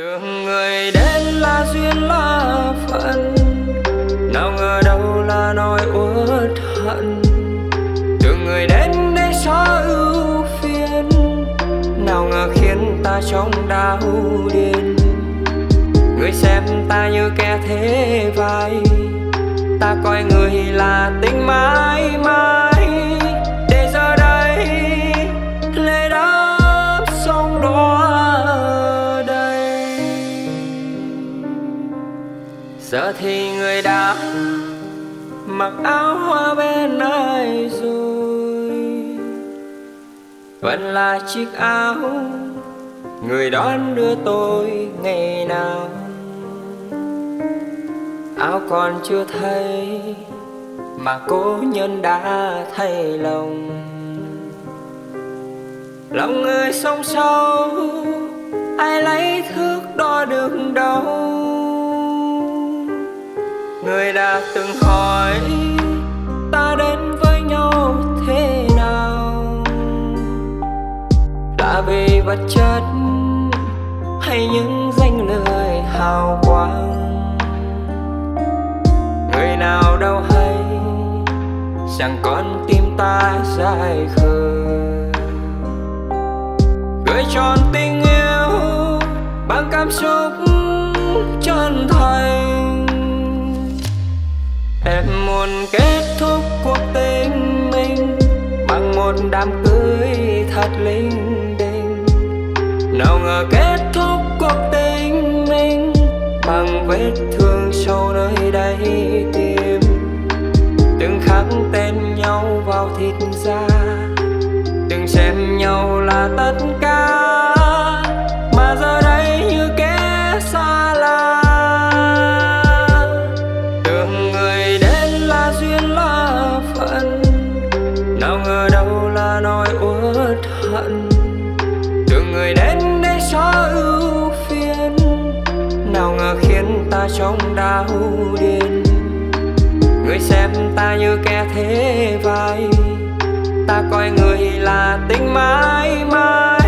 tưởng người đến là duyên, là phận. Nào ngờ đâu là nỗi uất hận. Tưởng người đến để xóa ưu phiền. Nào ngờ khiến ta trong đau điên. Người xem ta như kẻ thế vai. Ta coi người là tình mãi mãi. Giờ thì người đã mặc áo hoa bên nơi rồi. Vẫn là chiếc áo người đón đưa tôi ngày nào. Áo còn chưa thấy mà cố nhân đã thay lòng. Lòng người sông sâu, ai lấy thước đo được đâu? Người đã từng hỏi ta đến với nhau thế nào? Là vì vật chất hay những danh lời hào quang? Người nào đâu hay rằng con tim ta dài khờ. Gửi tròn tình yêu, bằng cảm xúc chân thành em muốn kết thúc cuộc tình mình bằng một đám cưới thật linh đình. Nào ngờ kết thúc cuộc tình mình bằng vết thương sâu nơi đáy tim. Từng khắc tên nhau vào thịt da, từng xem nhau là tất cả sao điên. Người xem ta như kẻ thế vai ta coi người là tính mãi mãi.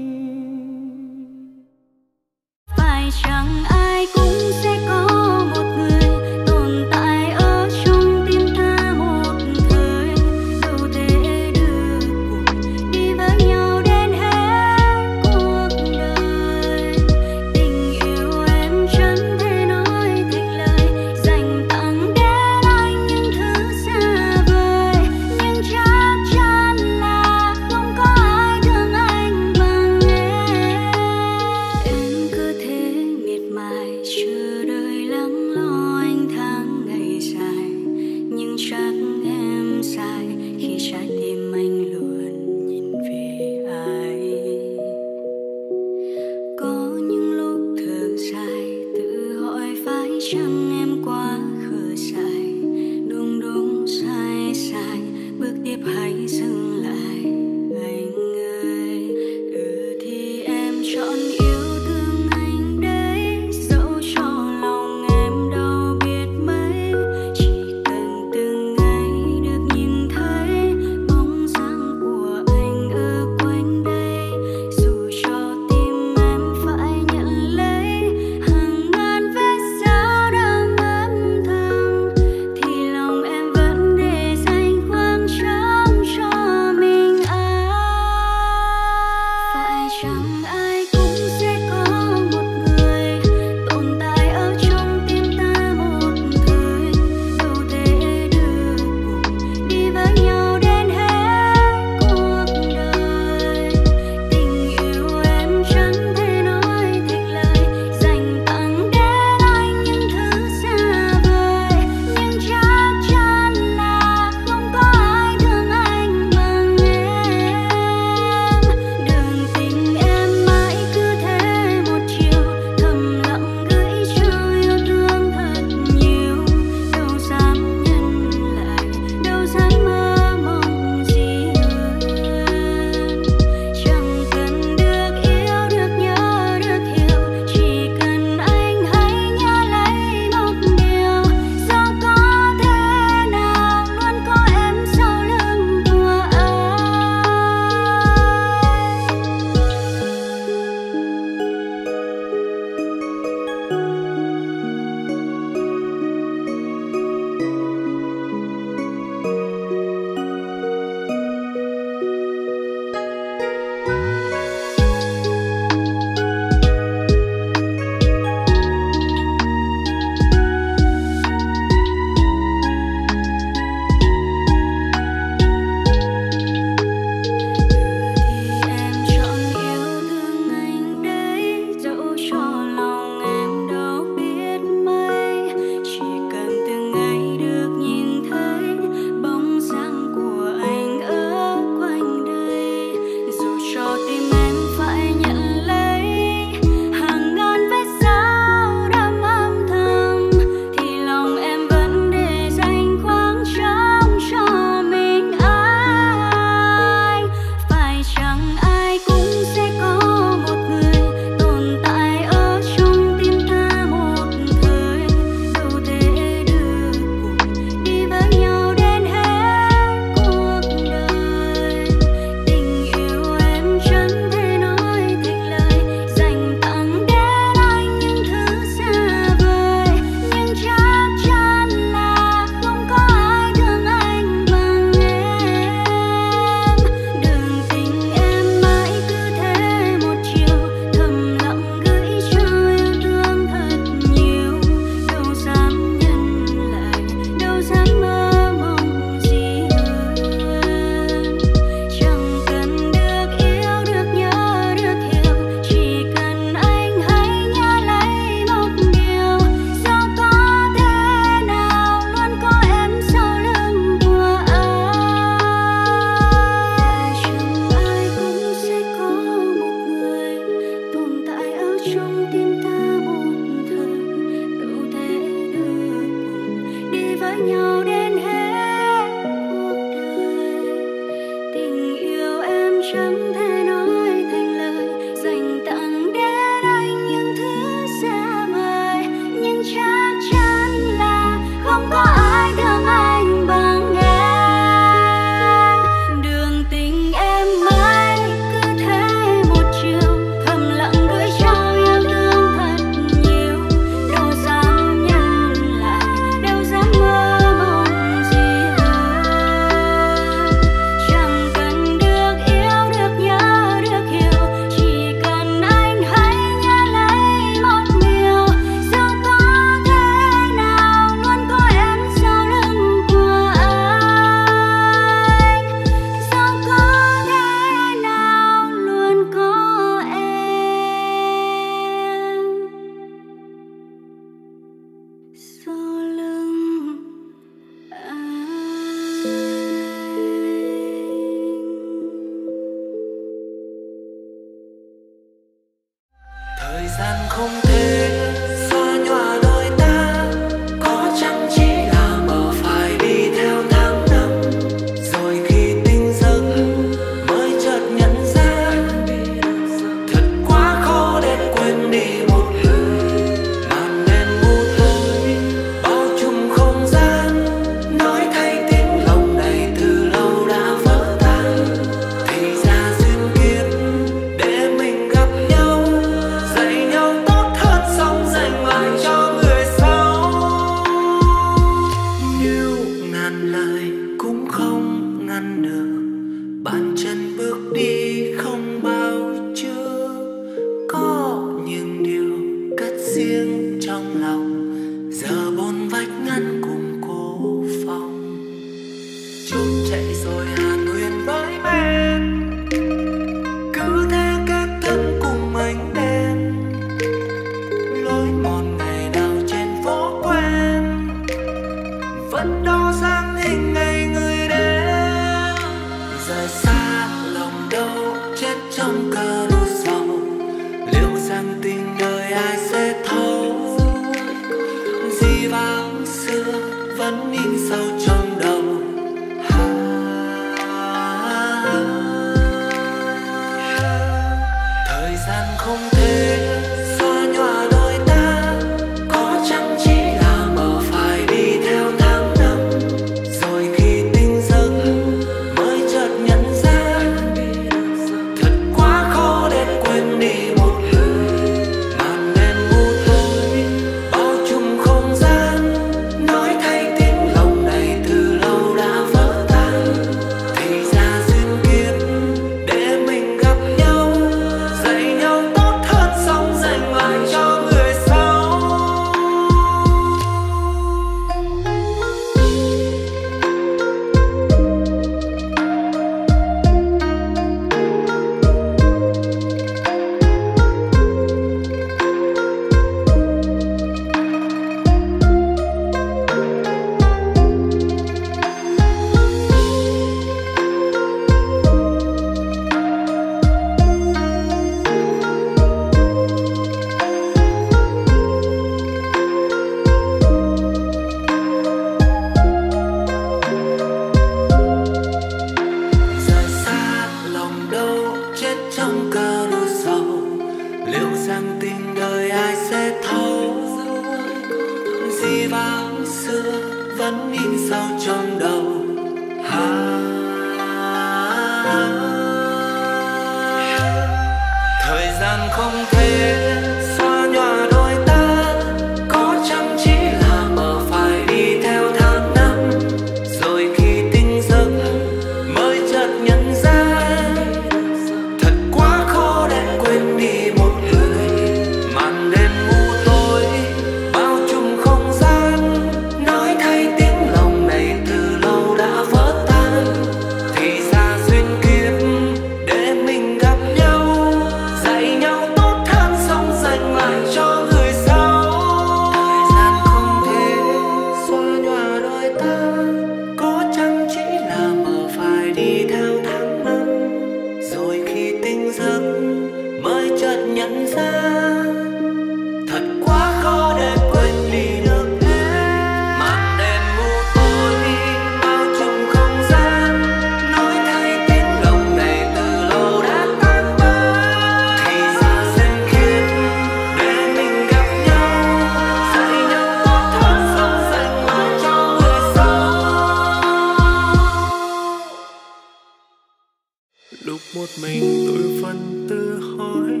một mình tôi phân tư hỏi,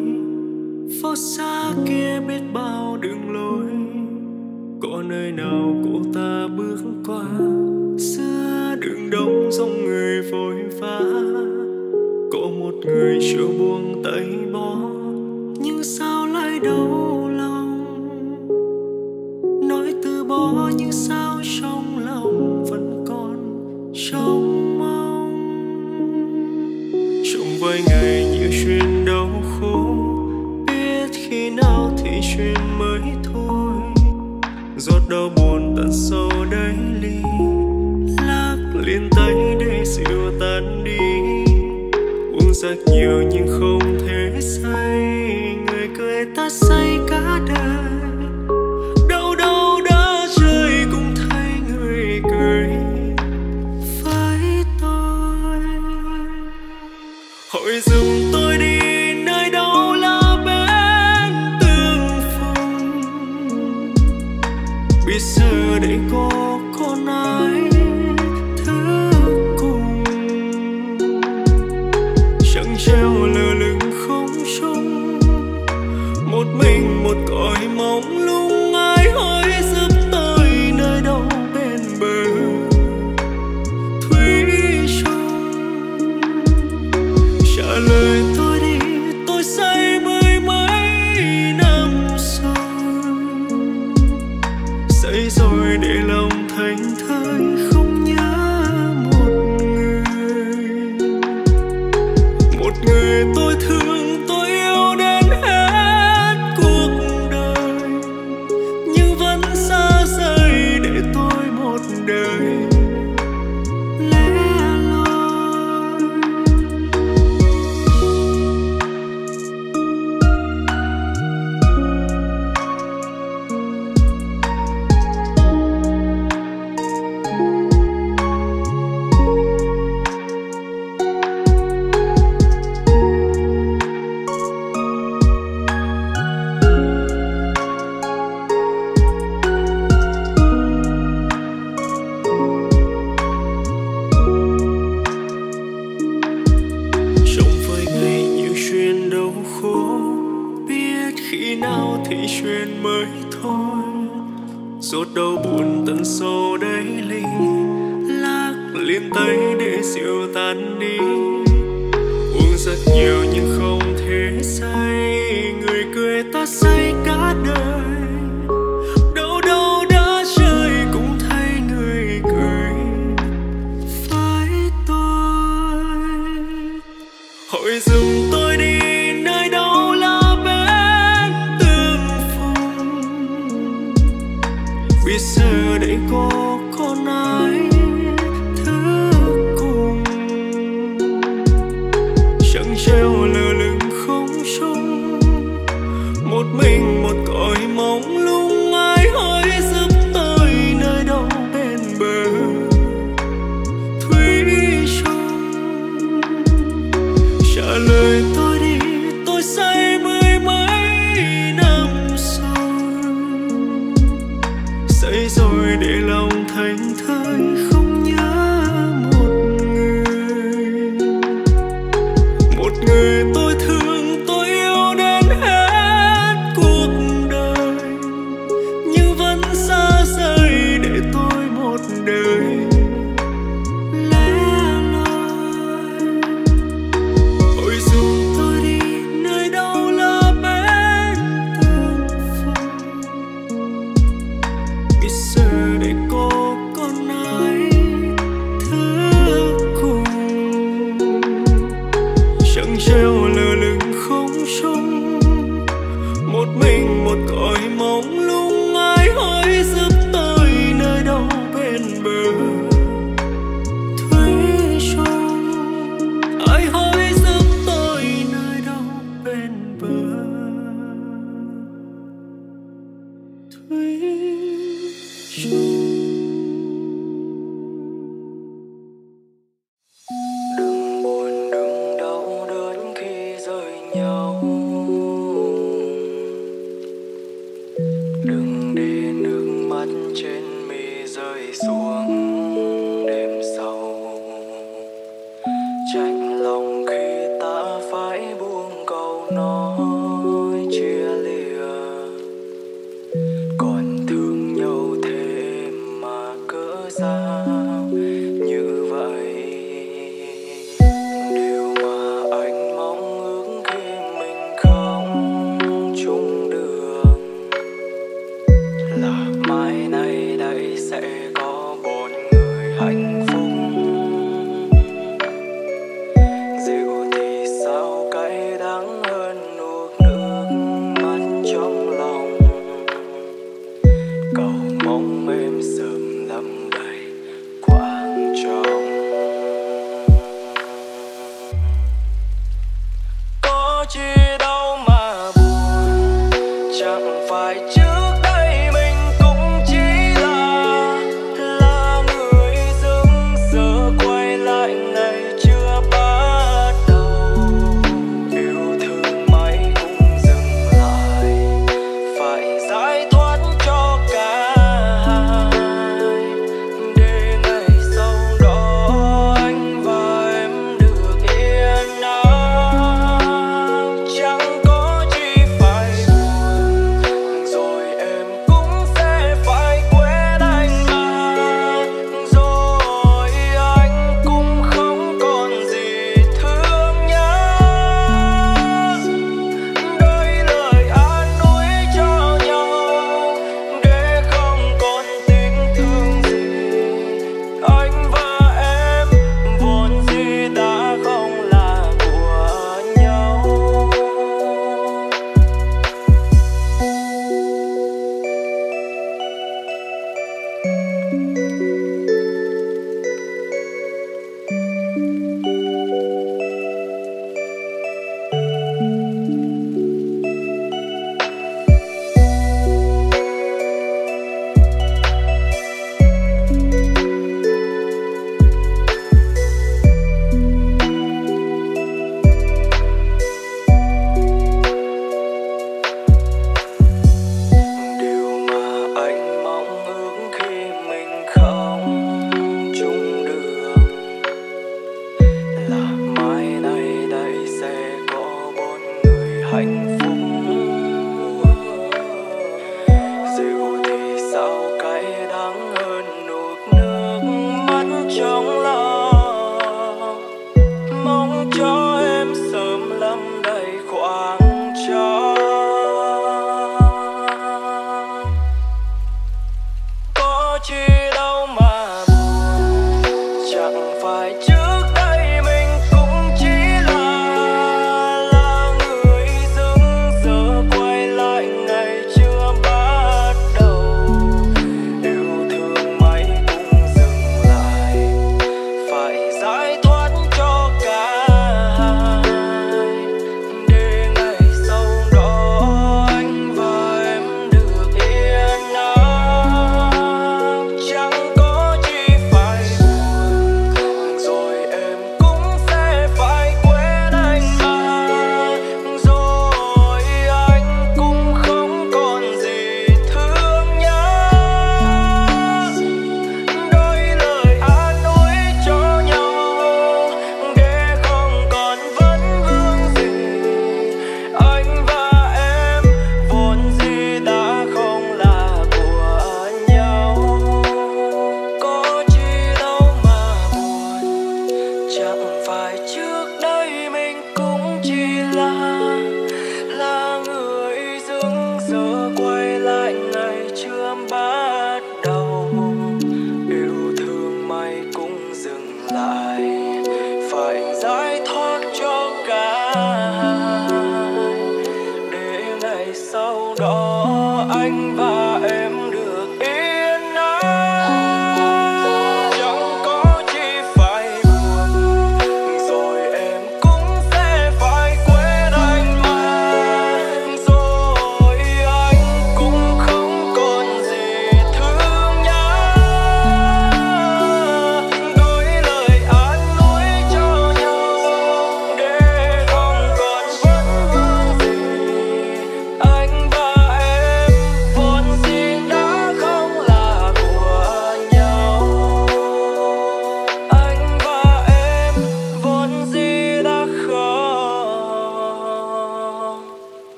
phố xa kia biết bao đường lối? Có nơi nào cô ta bước qua? Xưa đường đông dòng người vội vã. Có một người chưa buông tay bỏ, nhưng sao lại đâu? rất nhiều nhưng không thể sai trên mi rơi xuống.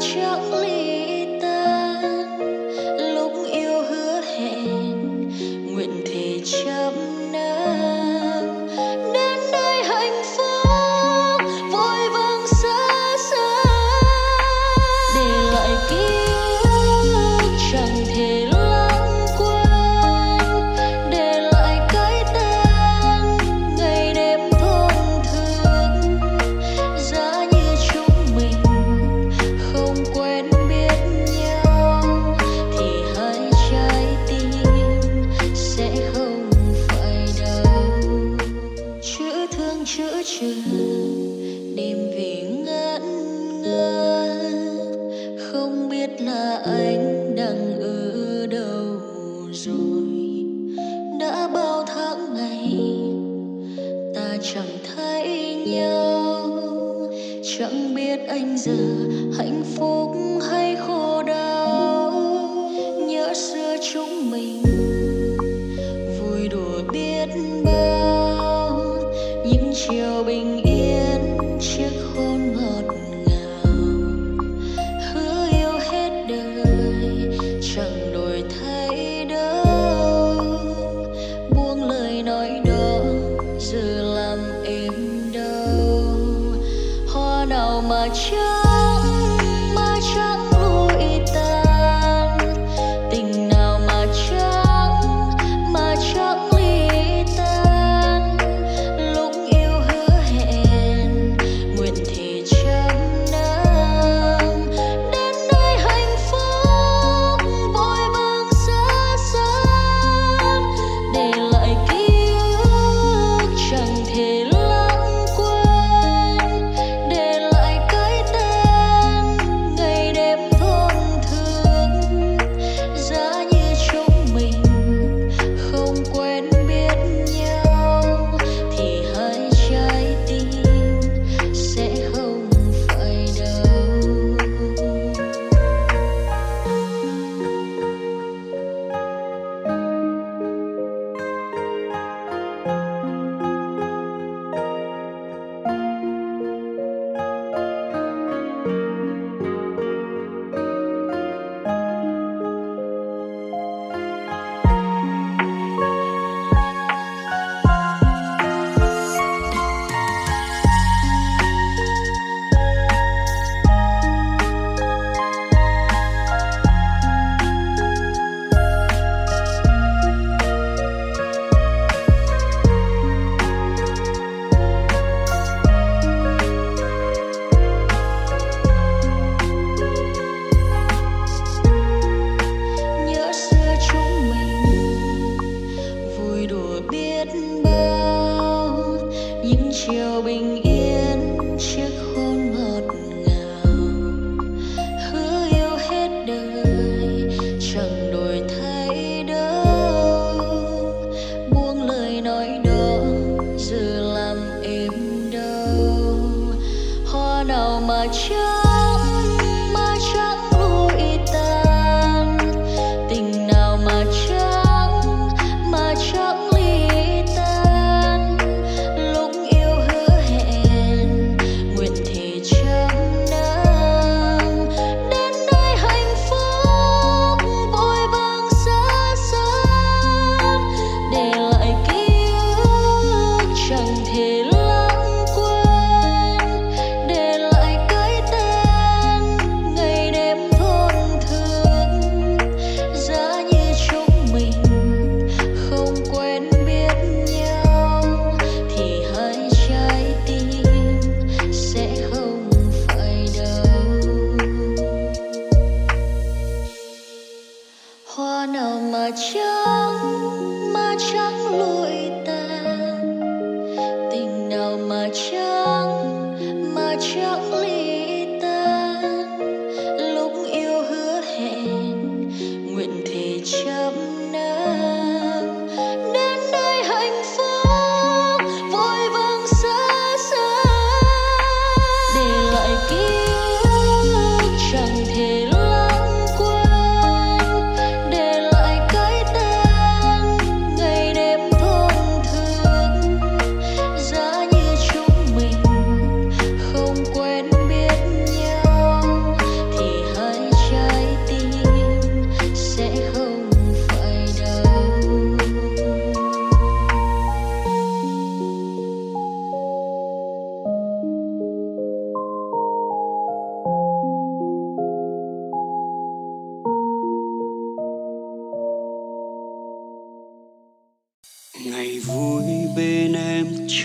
Để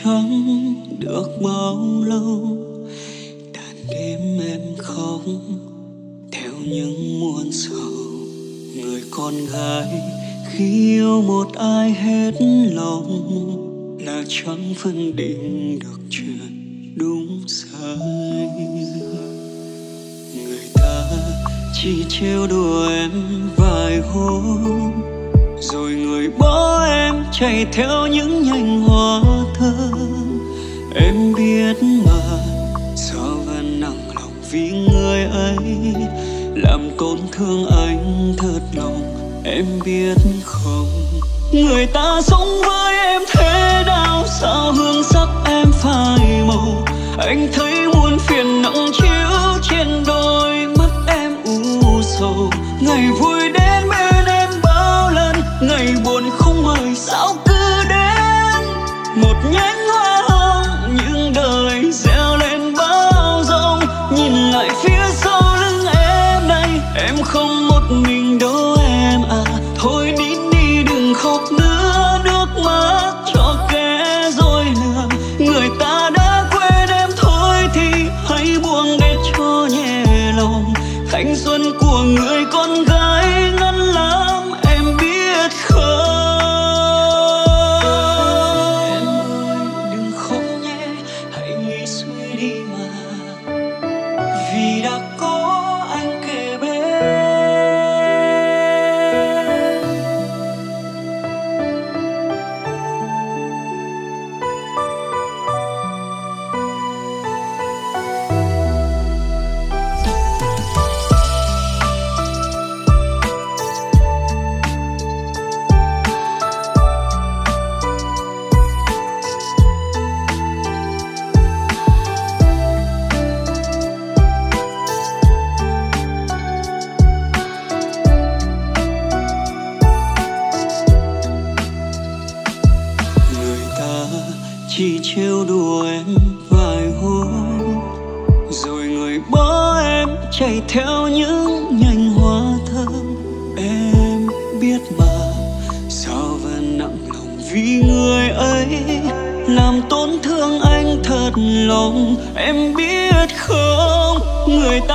sống được bao lâu. Đàn đêm em khóc theo những muôn sầu. Người con gái khi yêu một ai hết lòng là chẳng phân định được chuyện đúng sai. Người ta chỉ trêu đùa em vài hôm, rồi người bỏ em chạy theo những nhành hoa em biết mà, do vẫn nặng lòng vì người ấy. Làm tổn thương anh thật lòng, em biết không? Người ta sống với em thế nào, sao hương sắc em phai màu? Anh thấy muôn phiền nặng chiếu trên đôi mắt em u sầu. Ngày vui lòng em biết không? Người ta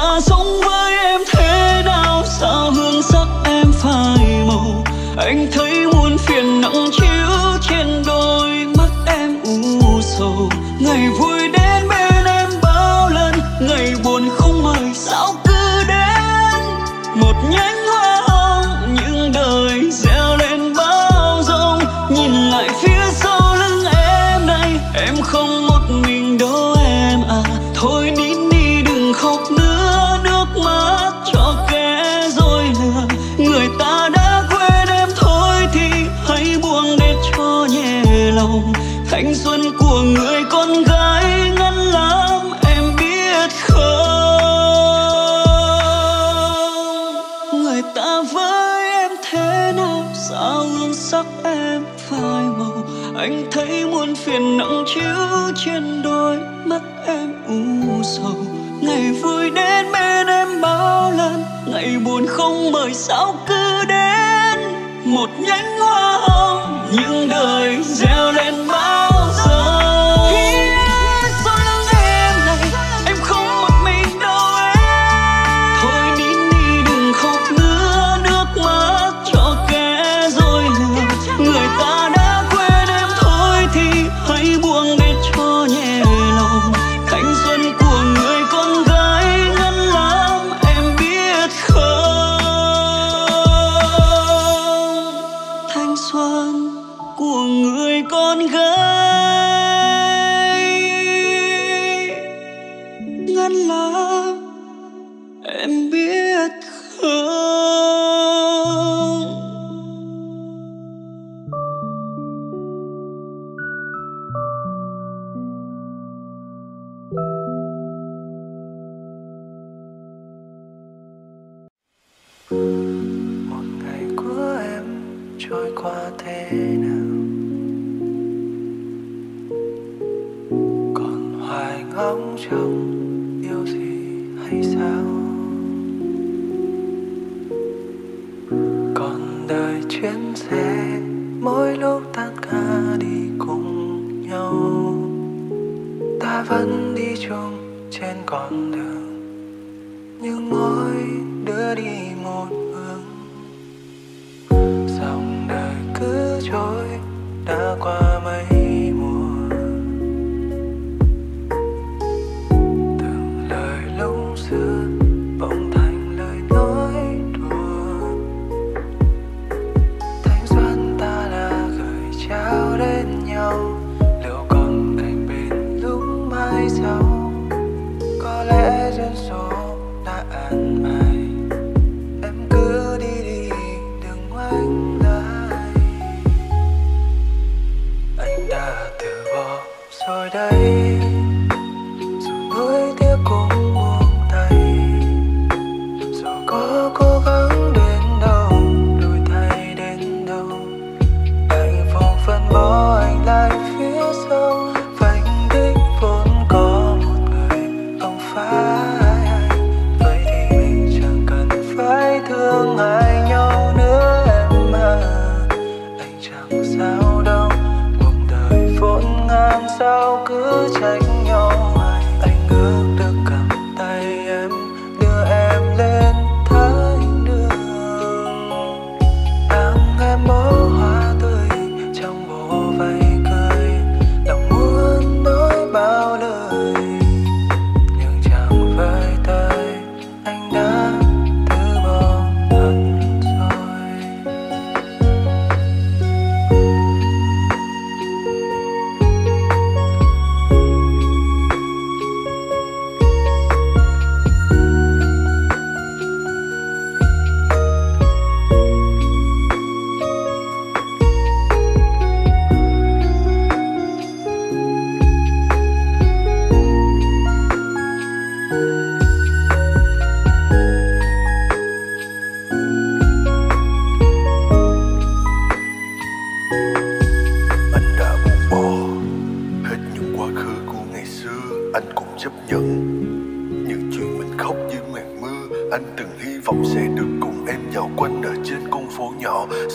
qua thế nào? Còn hoài ngóng trông yêu gì hay sao? Còn đời chuyến xe, mỗi lúc tan ca đi cùng nhau. Ta vẫn đi chung trên con đường. Nhưng mỗi đứa đi một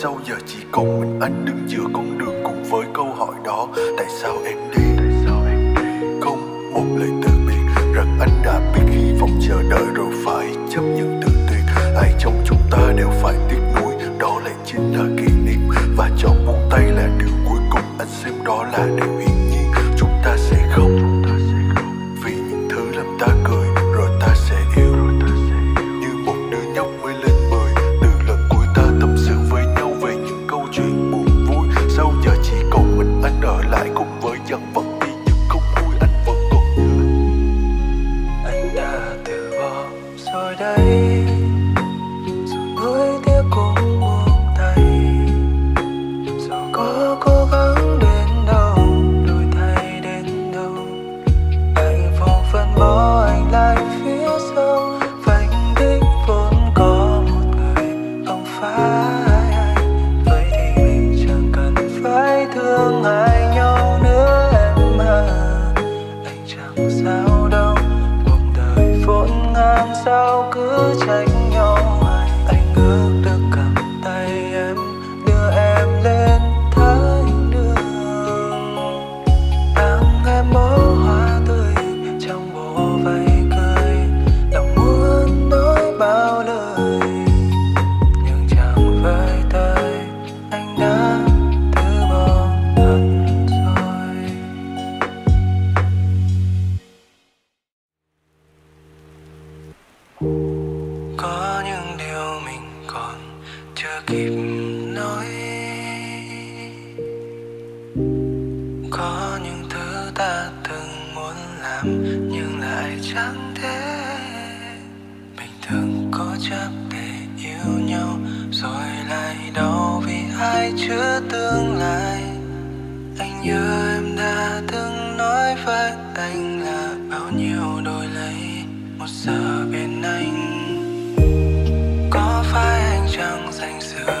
sau giờ chỉ còn mình anh đứng giữa con đường cùng với câu hỏi đó, tại sao em đi? giờ bên anh có phải anh chẳng dành sự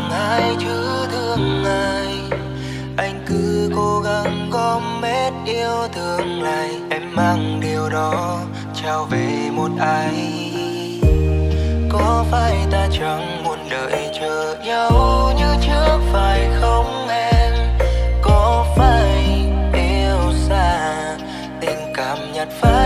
chẳng ai chứ thương ai? Anh cứ cố gắng gom hết yêu thương này em mang điều đó trao về một ai? Có phải ta chẳng muốn đợi chờ nhau như trước phải không em? Có phải yêu xa, tình cảm nhạt phai?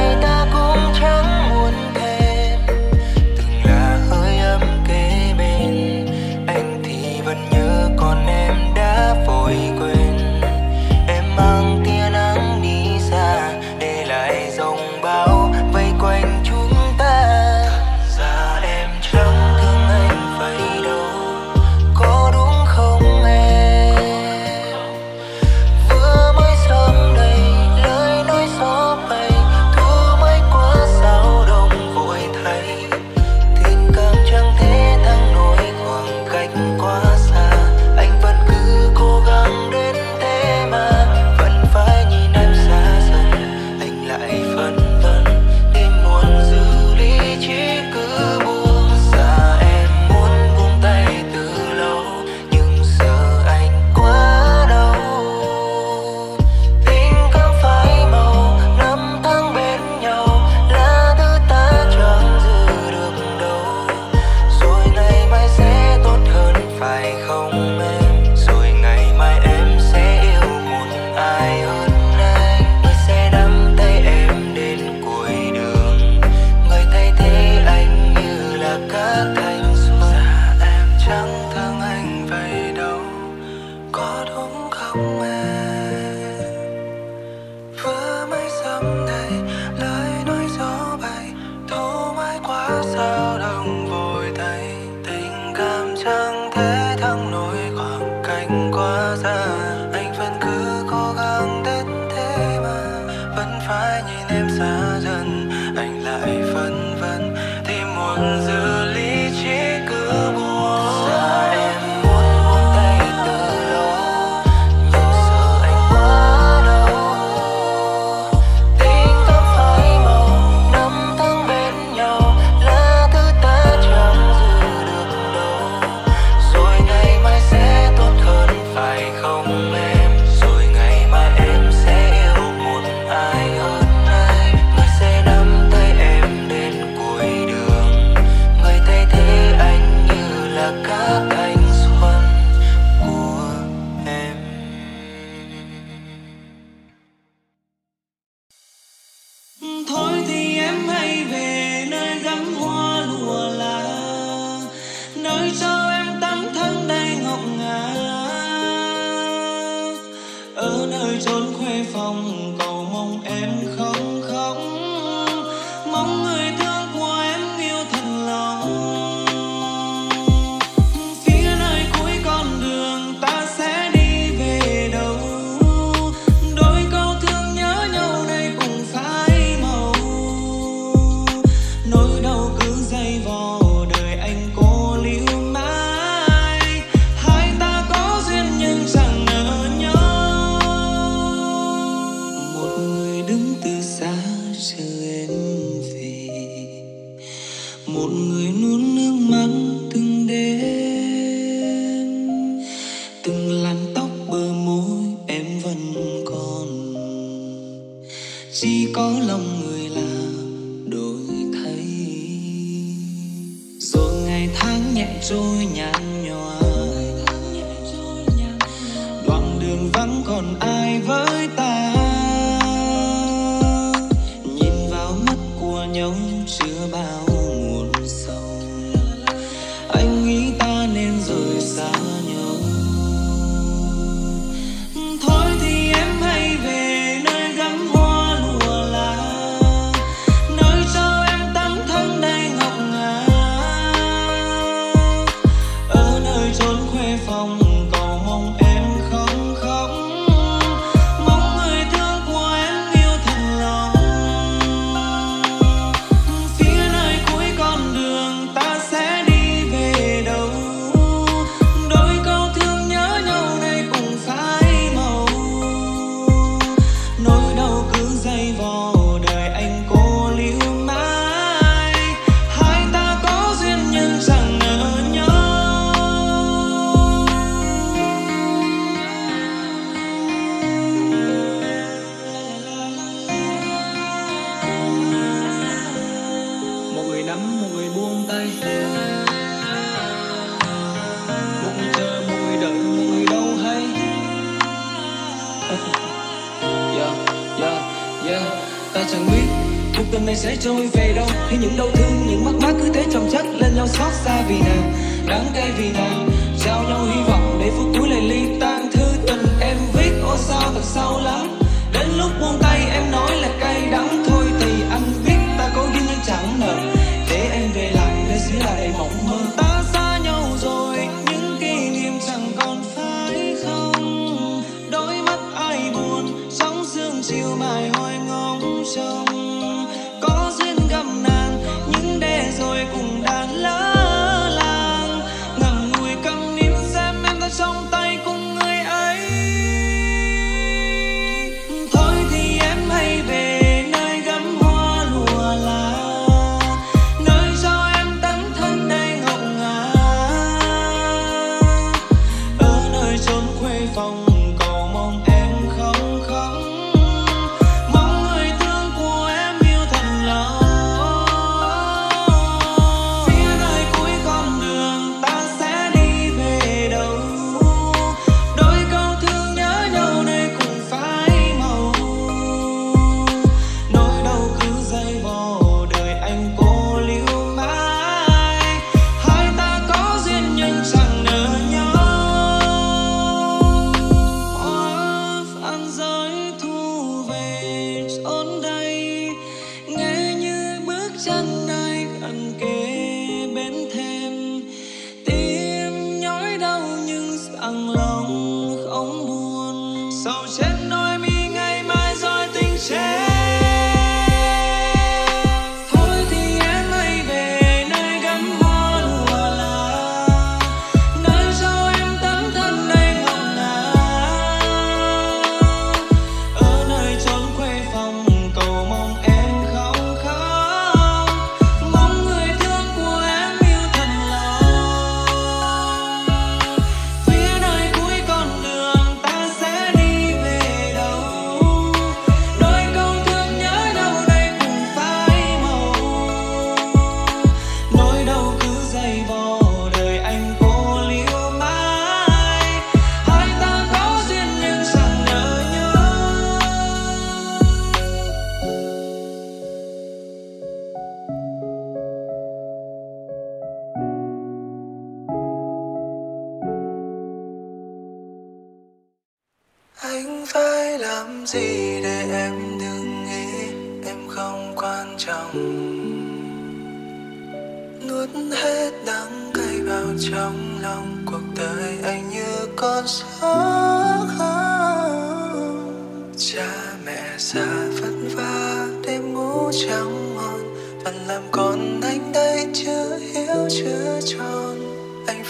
sẽ trôi về đâu. Khi những đau thương, những mất mát cứ thế chồng chất lên nhau xót xa vì nàng đắng cay vì nàng trao nhau hy vọng để phút cuối lại ly tan thư tình em viết ô sao thật sao là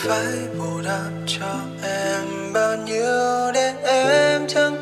phải bù đắp cho em bao nhiêu để em chẳng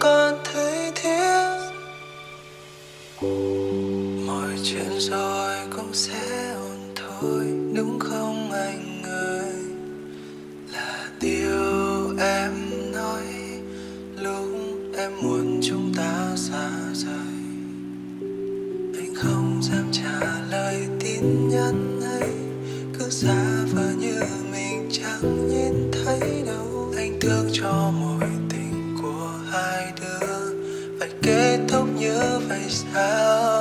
How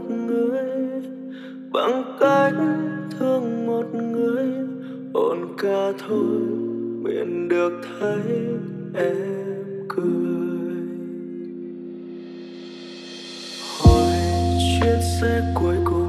một người, bằng cách thương một người. Ổn ca thôi, miễn được thấy em cười. Hỏi chuyến xe cuối cùng.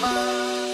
Música